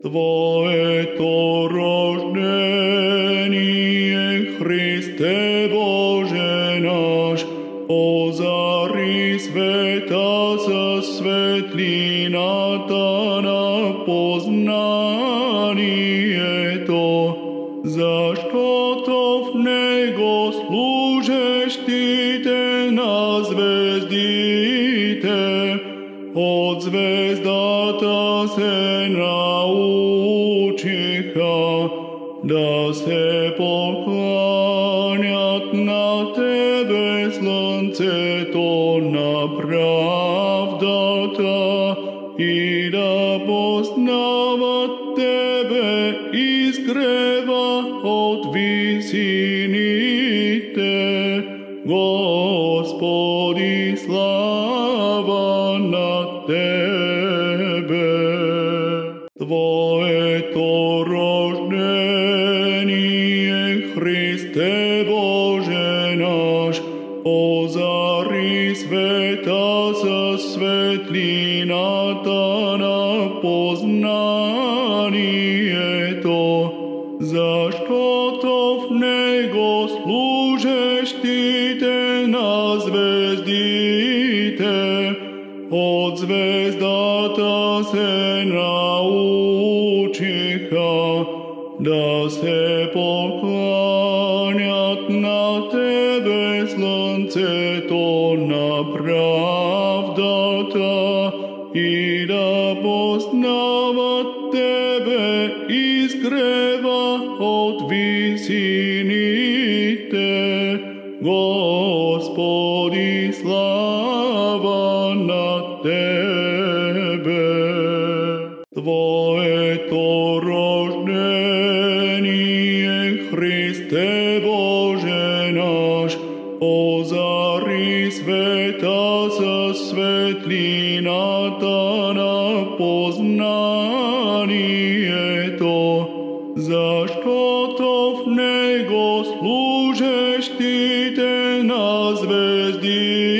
Tvoje to roždenie, Kriste Bože náš, ozari sveta sa svetlina Tana poznanie to, zašto to v nego služeš ti te na zvezdite, od zvezdata se na nauczycha, da se pochłaniać na Tebe słońce to naprawdę ta i da poznawać Tebe iskrewa od wisinite, Gospodi. Tvoje to roždenie, Christe Bože náš, pozari sveta sa svetlina Tana poznanie to, za što to v nego služeš ti te na zvezdite, od zvezdata se naučite. da se poklanjat na tebe slunce to napravdata i da poznavat tebe iz greva od visinite. Gospodi slava na tebe, tvoje to озари света със светлината на познанието, защото в него служещите на звездите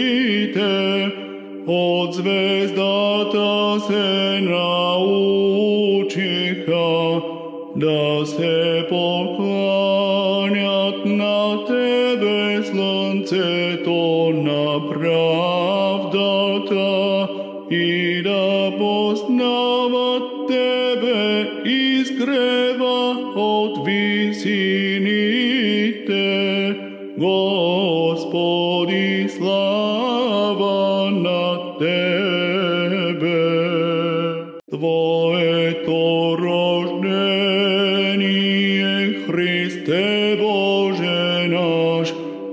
от звездата се научиха veslance tona pravdata i da poznava tebe iskreva od visinite. Gospodi slava na tebe, tvoje toro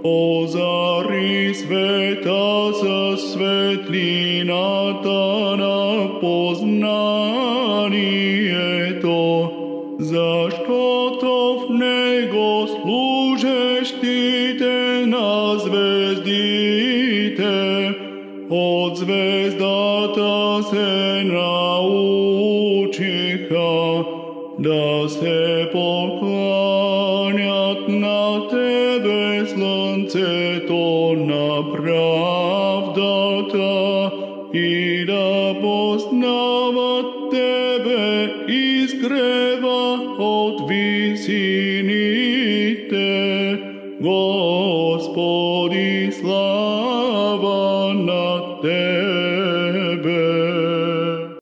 Ozari sveta sa svetlina ta na poznanie to, zašto to v nego služeš ti te na zvezdite, od zvezdata se naučiha, da se pokoja. Preslănțe tona pravda ta i da poznava tebe iz greva od visinite. Gospodi slavite.